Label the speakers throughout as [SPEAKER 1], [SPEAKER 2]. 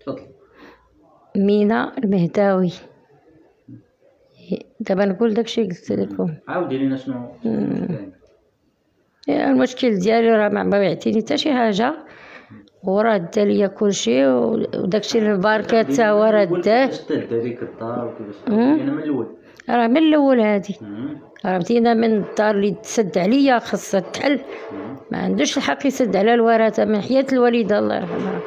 [SPEAKER 1] تفضل.
[SPEAKER 2] مينا المهداوي دابا نقول داكشي قلت لكم
[SPEAKER 1] عاودي لينا شنو
[SPEAKER 2] المشكل ديالي راه ما يعطيني حتى شي حاجة. وراه دا ليا كلشي وداكشي الباركه تا هو راه داه
[SPEAKER 1] كيفاش ليك الدار وكيفاش. أنا من الأول.
[SPEAKER 2] راه من الأول هادي. راه بدينا من الدار اللي تسد عليا خاصها تحل. ما عندوش الحق يسد على الورثه من حياة الوالدة الله يرحمها.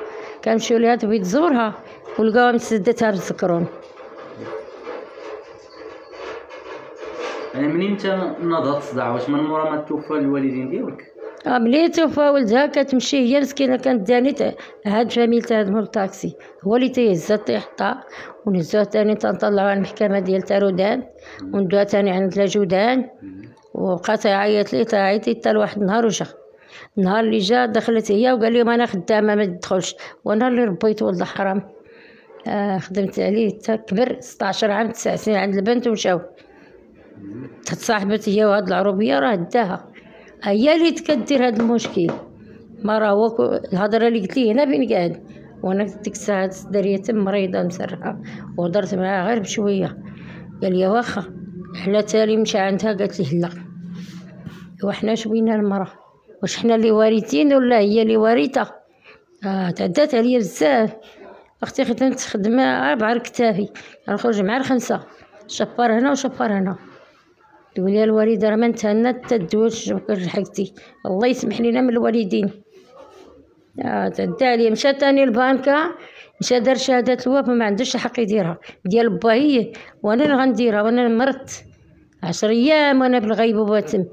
[SPEAKER 2] كنمشيو ليها تبغي تزورها ولقاوها مسدتها بالسكرون
[SPEAKER 1] يعني منين انت ناضت الصداع واش من مورا ما توفى الوالدين ديالك؟
[SPEAKER 2] ملي توفى ولدها كتمشي هي مسكينة كانت داني هاد فاميل تهدمو الطاكسي هو اللي تيهزها تيحطها ونهزوها تاني تنطلعوها على المحكمة ديال تارودان وندوها تاني عند لاجودان وبقات تعيط لي تعيطي حتى لواحد النهار وجا. النهار اللي جا دخلت هي وقال لهم أنا خدامة ما تدخلش. وأنا اللي ربيت ولد حرام آه خدمت عليه حتى كبر 16 عام 9 سنين عند البنت ومشاو تصاحبت هي وهاد العروبية راه داها. هي اللي كدير هاد المشكل؟ ما راه هو كو- الهضرة اللي قلت لي هنا بين قاعد. وأنا ديك الساعة دريه مريضه مسرحة. وهضرت معاها غير بشوية. قال لي واخا حنا تالي مشى عندها قالت لي لا. وحنا شوينا المرأة؟ واش حنا اللي وارثين ولا هي اللي وارثة؟ آه تعدات عليا بزاف. أختي خدمت خدمة على كتافي نخرج مع الخمسه شفار هنا وشفار هنا. تقول لي الوالدة راه ما نتهنى حتى الدواش حقتي الله يسمح لنا من الوالدين. آه تعدى عليا. مشى تاني البنكة مشى دار شهادة الوفاة ما عندوش الحق يديرها. ديال با هي وأنا اللي غنديرها وأنا مرضت. عشر أيام وأنا بالغيبوبة تم.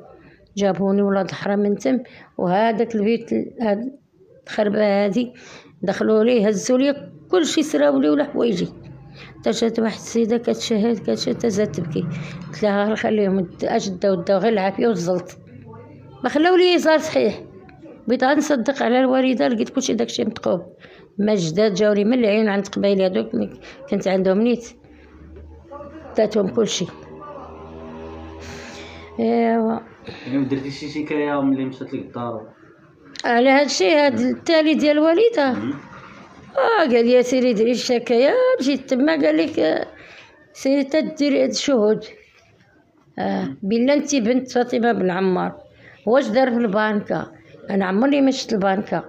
[SPEAKER 2] جابوني ولاد الحرام من تم. وهذاك البيت ال- هاد الخربة هادي دخلوا لي هزوا لي كلشي سراو لي ولا حوايجي. جات واحد السيدة كتشهد كتشهد تزاد تبكي. قلت لها خليهم اش داو داو غير العافية وزلت. ما خلاو لي يزار صحيح. بغيت غنصدق على الوالدة لقيت كلشي داكشي متقوب. ما جداد جاوني من العين عند قبايلي اللي كنت عندهم نيت. داتهم كلشي. ايوا.
[SPEAKER 1] يعني ما درتي شي شكايه ملي مشات لك الدار؟
[SPEAKER 2] على هادشي هاد التالي ديال الوالدة. آه قال لي سيري ديري الشكاية مشيت تما. قال لك آه، سيري تديري الشهود. آه بلا انت بنت فاطمة بن عمار واش دار في البنكة؟ أنا عمرني ما شفت البنكة.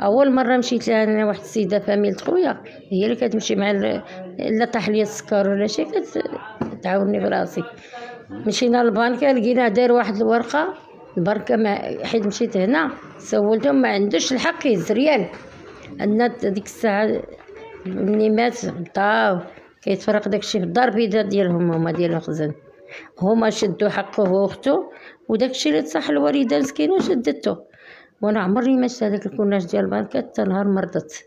[SPEAKER 2] أول مرة مشيت لها أنا واحد السيدة فاميلة خويا هي اللي كتمشي مع ال- الا طاح لي السكر ولا شي كتعاوني براسي مشينا للبنكة لقينا داير واحد الورقة البركه ما حيت مشيت هنا سولتهم ما عندوش الحق يهز ريال. عندنا ديك الساعة ملي مات بطاو كيتفرق داكشي في الدار بيضا ديالهم هما ديال الخزن هما شدوا حقه وأختو وداكشي اللي تصح الوالدة مسكينة شدته. وأنا عمرني ما شفت هذاك الكوناج ديال البنكة حتى نهار مرضت.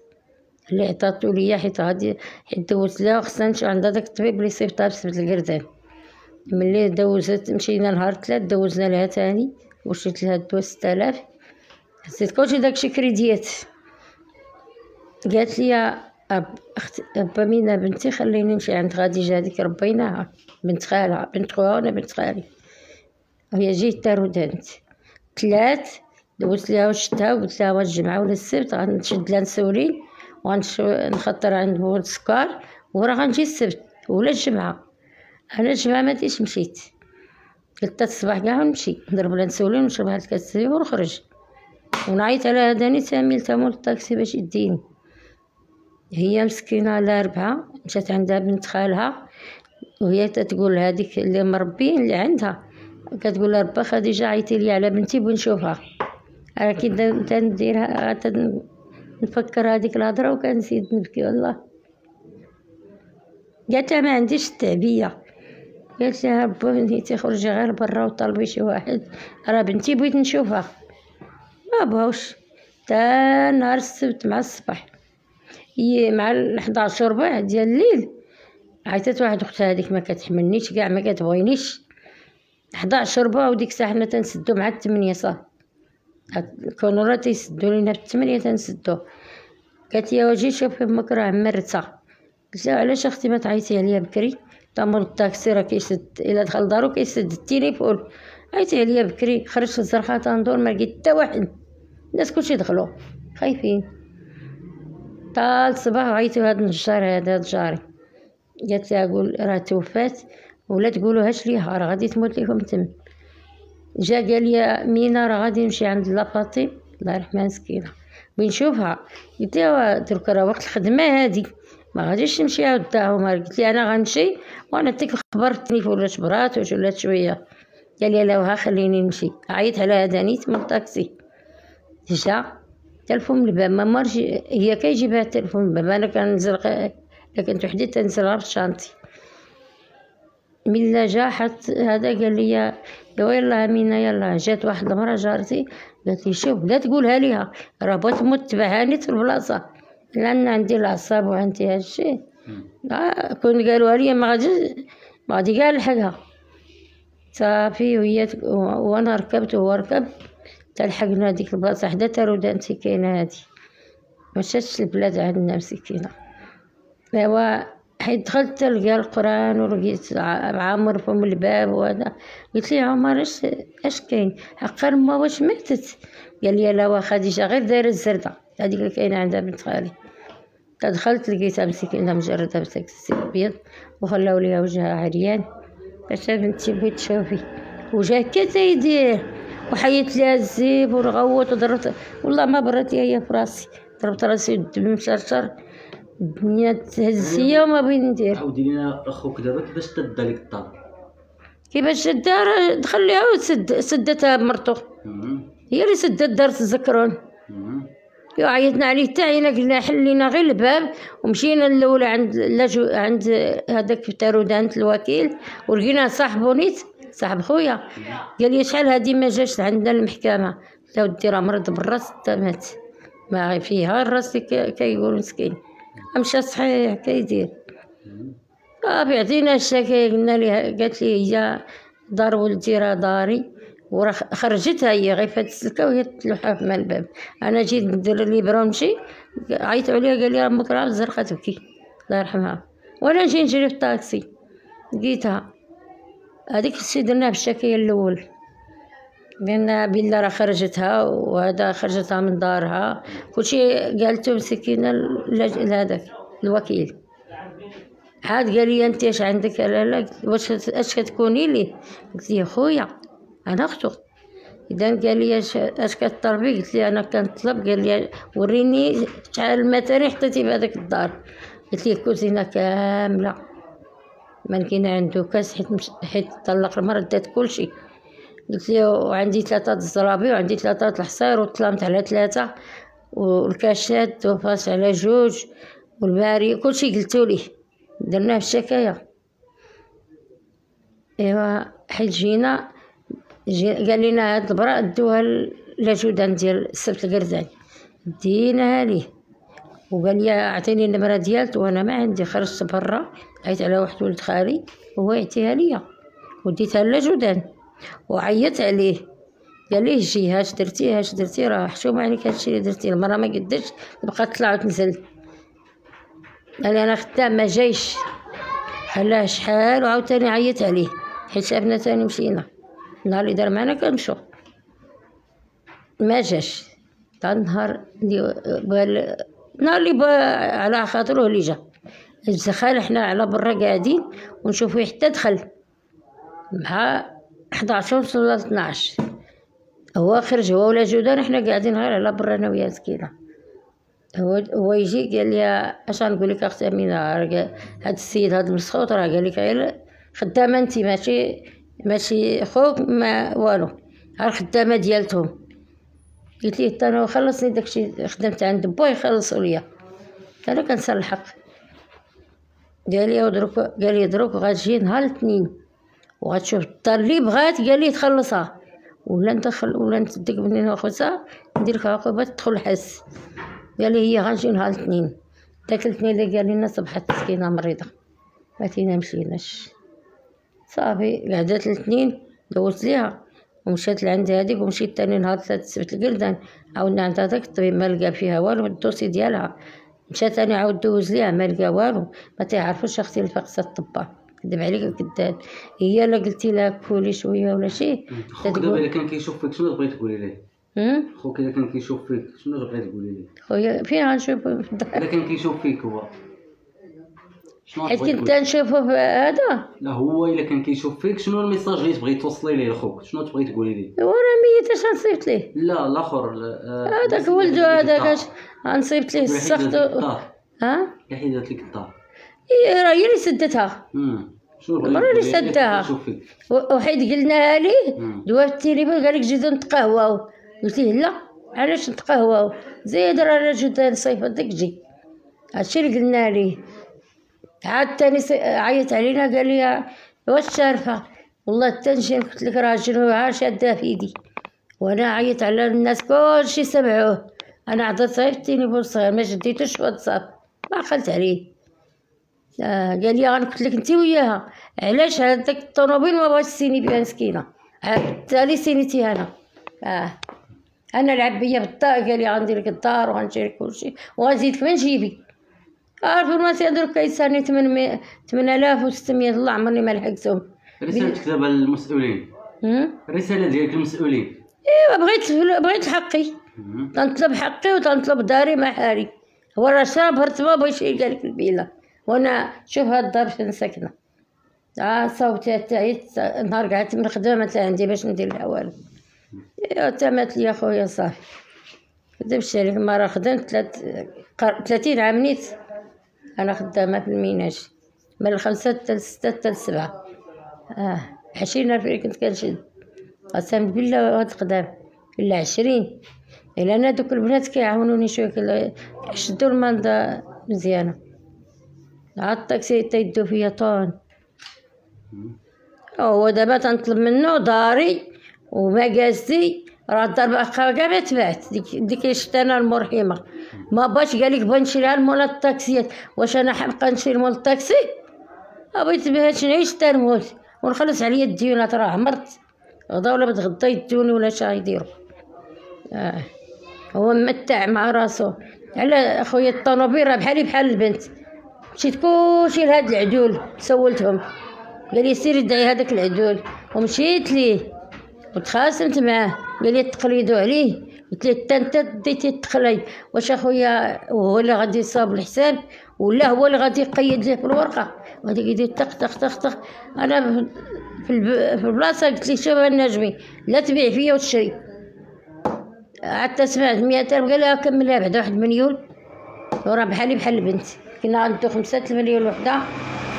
[SPEAKER 2] اللي عطاتو ليا حيت غادي حيت دوزت لها خصنا نمشيو عند هذاك الطبيب اللي صيفطها بسبت القردان. ملي دوزت مشينا نهار تلات دوزنا لها تاني وشريت لها الدواء 6000 حسيت كلشي داكشي كريديات. قالت لي أب أخت أبا مينا بنتي خليني نمشي عند خديجة هذيك ربيناها بنت خالها بنت خوها وأنا بنت خالي. وهي جيت تارودانت تلات دوزت ليها وشتها وقلت لها واش الجمعة ولا السبت؟ غنشد لها نسولين ونخطر عند ولد السكر وراه غنجي السبت ولا الجمعة. أنا الجمعة ما ديش مشيت. قلت الصباح كاع ونمشي نضرب لها نسولين ونشرب واحد كاس الزيت ونخرج. ونعيط على هداني تاميل تمول الطاكسي باش يديني. هي مسكينة على مشات عندها بنت خالها وهي تتقول هذيك اللي مربين اللي عندها. كتقول ربا خديجة عيطي لي على بنتي بغي نشوفها. أنا كي تنديرها تن- نفكر هذيك الهضرة وكنزيد نبكي والله. قالت لها ما عنديش التعبية. قالت لها ربا بنتي خرجي غير برا وطلبي شي واحد راه بنتي بغيت نشوفها. ما بغاوش. تا نهار السبت مع الصباح. مع ال 11 ربع ديال الليل. عيطت واحد اختها هذيك ما كتحملنيش كاع ما كتبغينيش. 11 ربع وديك الساعة حنا تنسدو مع الثمانية صافي الكونورا تيسدو لينا في الثمانية تنسدو. قالت لي واجي شوفي أمك راه مرتها قلت لها علاش أختي ما تعيطي عليا بكري؟ تمر الطاكسي راه كيسد إلا دخل دارو كيسد التليفون. عيطي عليا بكري خرجت الزرقاء تندور ما لقيت حتى واحد. الناس كلشي دخلوا خايفين. تا الصباح عيطوا هاد النجار هذا هاد جاري قالت لها قول راه توفات. ولا تقولوهاش ليها راه غادي تموت لكم تم. جا قال لي مينا راه غادي نمشي عند لاباطي. الله يرحمها مسكينة. بنشوفها قلت لها درك راه وقت الخدمة هادي. ما غاديش نمشي عاود داهما قلت لي أنا غنمشي وأنا تيك برات واش ولات شوية. قال لي لا وها خليني نمشي. عيط على هذا نيت من الطاكسي. جا تلفون الباب ما مرش هي كيجيبها التلفون من الباب أنا كننزل كنت وحدي تنزل غير شانتي ملي جا حط هذا قال لي يا يلا امينه يلا. جات واحد المراه جارتي قالت لي شوف لا تقولها ليها. راه بغات تموت تبعاني في البلاصة. لأن عندي العصاب وعندي هادشي آه كون قالوها لي ما غادي ما غادي كاع نلحقها صافي وهي وأنا ركبت وهو ركب. تلحقنا هاديك البلاصة حدا تارودانتي كاينة هادي. مشاتش البلاد عندنا مسكينه أيوا حيت دخلت تلقى القرآن ولقيت عامر فم الباب وهذا. قلت لي عمر اش اش كاين؟ حقا ما واش ماتت؟ قال لي لا خديجة غير دايرة الزرده. هذيك اللي كاينة عندها بنت خالي دخلت لقيتها مسكينة مجرده بسكسي أبيض. وخلاو ليها وجهها عريان. اش بنتي بغيت تشوفي. وجا كتا يدير. وحيت ليها الزيب ورغوت وضربت والله ما برات هي في راسي ضربت راسي الدم مشرشر الدنيا تهز فيا وما بغيت ندير.
[SPEAKER 1] عاودي لينا أخوك دابا كيفاش تدا لك الدار
[SPEAKER 2] كيفاش الدار دخليها وسد سدتها بمرتو هي اللي سدت دارت الزكرون. عيطنا عليه. حتى عينا قلنا حلينا غير الباب ومشينا الاولى عند لجو عند هذاك في تارودانت الوكيل ولقينا صاحبو نيت. صاحب خويا قال لي شحال هادي ما جاش عندنا المحكمة؟ لا ودي راه مرض بالراس مات. ما فيها الراس كيقول مسكين. مشى صحيح كيدير. صافي عطينا الشكاية قلنا ليها قالت لي هي دار ولدي راه داري وراه خرجتها هي غير فات السلكة وهي تلوحها في الباب. أنا جيت ندير لي نمشي عيطوا عليها قال لي أمك راه الزرقاء تبكي الله يرحمها. وأنا نجي نجري في الطاكسي. لقيتها هذيك السي درناها بالشكاية الأول. قلنا بلا راه خرجتها وهذا خرجتها من دارها. كلشي قالته مسكينة لهذاك الوكيل. عاد قال لي أنت اش عندك؟ لا لا واش اش كتكوني لي؟ قلت ليه خويا أنا أختو. إذا قال لي اش كطلبي قلت ليه أنا كنطلب. قال لي وريني شحال المثاني حطيتي في هذاك الدار. قلت ليه كوزينه كاملة. ما لقينا عنده كاس حيت حيت طلق المرة دات كلشي. قلت له وعندي ثلاثة الزرابي وعندي ثلاثة الحصير وطلمت على ثلاثة والكاشات وفاس على جوج والباري كلشي قلتو ليه. درناه في الشكاية. إيوا حيت جينا جي قال لنا هاد البراء دوها لجودان ديال السبت القردان ديناها ليه. وقال لي أعطيني النمره ديالته وأنا ما عندي خرجت برا عيط على واحد ولد خالي وهو يعطيها ليا. وديتها لجودان وعيطت عليه. قال ليه جي هاش درتي هاش درتي راه حشومة عليك هادشي اللي درتي. المرة ما قدش تبقى تطلع وتنزل قال أنا خدام ما جايش. حلاه شحال؟ وعاوتاني عيطت عليه. حيت شافنا تاني مشينا. النهار اللي دار معنا كنمشو ما جاش. تا النهار اللي النهار اللي على خاطره اللي جا. دخل إحنا على برا قاعدين ونشوفو حتى دخل. مع 11 ولا 12 هو خرج هو ولا جودان إحنا قاعدين غير على برا أنا ويا سكينة. هو هو يجي قال لي اش غنقول لك أختي أمينة؟ هاد السيد هاد المسخوط راه قال لك غير خدامة انت ماشي ماشي خوك ما والو. غير خدامة ديالتهم. قلت ليه أنا خلصني داكشي خدمت عند با يخلصوا ليا أنا كنصلحك قال لي ودروك قال لي دروك غتجي نهار الاثنين. وغتشوف الدار اللي بغات قال لي تخلصها. ولا ندخل ولا نديك منين ناخذها ندير لك عقوبه تدخل الحس. قال لي هي غنجي نهار الاثنين. داك الاثنين اللي قال لنا صبحت مسكينه مريضة. ما فينا مشيناش صافي قعدت الاثنين دوزت ليها ومشات لعند هذيك ومشيت تاني نهار ثلاث سبت القردان عاودنا عند هذاك الطبيب ما لقى فيها والو الدوسي ديالها. مشات تاني عاود دوز ليها ما لقى والو ما تعرفوش أختي الفقسه الطبا كذب عليك الكذاب هي لا قلتي لها كولي شوية ولا شي
[SPEAKER 1] خوك دابا الا كان كيشوف فيك شنو تبغي تقولي ليه؟ خوك اذا كان كيشوف فيك شنو تبغي تقولي ليه؟
[SPEAKER 2] خويا فين غنشوف
[SPEAKER 1] إذا كان كيشوف فيك هو.
[SPEAKER 2] حيت كنت نشوفه في هذا.
[SPEAKER 1] لا هو إلا كان كيشوف فيك شنو الميساج اللي تبغي توصلي ليه لخوك؟ شنو تبغي تقولي ليه؟
[SPEAKER 2] وراه ميت اش غنصيفط ليه.
[SPEAKER 1] لا الآخر آه،
[SPEAKER 2] هذاك ولدو هذاك. اش غنصيفط ليه السخط. ها؟
[SPEAKER 1] حيدت لك الدار.
[SPEAKER 2] إيه، راه هي اللي سدتها. المرة اللي
[SPEAKER 1] ليه؟
[SPEAKER 2] سدها. و- وحيد قلناها ليه. دوا في التليفون قال لك جيدو نتقهواو. قلت له لا علاش نتقهواو؟ زيد راه أنا جيت نصيفط لك جي. هادشي اللي قلنا ليه. عاد تاني عيط علينا قال لي واش شارفة والله التنشين قلت لك راه جنوها شادة في يدي وأنا عيط على الناس كلشي سمعوه. أنا عطيت صغير في التليفون صغير ما شديتوش واتساب ما عقلت عليه. آه قال لي قلت لك أنت وياها. علاش؟ هذاك الطوموبيل ما بغاتش تسيني بها مسكينة. بالتالي سينيتي أنا. آه أنا لعب بيا بالدار قال لي غندير لك الدار وغنشري كلشي وغنزيدك من جيبي؟ عارف المسيح درك كيسالني 800 8600 الله عمرني ما لحقتهم.
[SPEAKER 1] رسالتك دابا للمسؤولين؟ الرساله ديالك للمسؤولين
[SPEAKER 2] ايوا بغيت بغيت حقي. تنطلب حقي وتنطلب داري مع حالي هو راه شرب هرتبه بغيت يلقى لك البيلة. وأنا شوف هاد الدار فين ساكنة. آه صوتي تعيت نهار قعدت من الخدمه ما عندي باش ندير والو. ايوا تمات لي خويا صافي. كدبش عليك ما راه خدمت تلات قر- 30 عام نيت. أنا خدامة في الميناج. من الخمسة حتى الستة حتى السبعة آه عشرين ألف اللي كنت كنشد. قسم بالله هاد القدام إلا عشرين. إلا أنا دوك البنات كيعاونوني شوية كلا- يشدو المنضة مزيانة. عاد الطاكسي تيدو فيا طون. هو دابا تنطلب منه داري ومكازي راه كاع ما تبعت ديك ديك أنا المرحمة. ما باش قال لك بغي نشريها لمول الطاكسيات واش أنا حابقى نشري مول الطاكسي بغيت باش نعيش حتى نموت ونخلص عليا الديونات راه عمرت غدا ولا بتغدا يدوني ولا شا يديروا آه. هو ممتع مع راسو. على خويا الطوموبيل راه بحالي بحال البنت. مشيت كلشي لهاد العدول سولتهم. قال لي سيري دعي هذاك العدول. ومشيت ليه. وتخاصمت معاه قال لي تقليدو عليه. قلت له حتى انت ديتي التقليد واش اخويا هو اللي غادي يصاب الحساب؟ ولا هو اللي غادي يقيد ليه في الورقة. غادي يدير طق طق طق طق. أنا في الب... في البلاصة قلت لي شوف النجمي لا تبيع فيا وتشري. حتى سمعت 100000 قال لها كملها بعدا واحد مليون. وراه بحالي بحال البنت. كنا غندو خمسة المليون وحدة.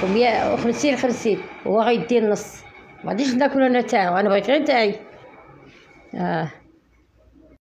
[SPEAKER 2] ومية وخمسين خمسين. هو غيدي النص. ما غاديش ناكل أنا تاعو أنا بغيت غير تاعي. آه.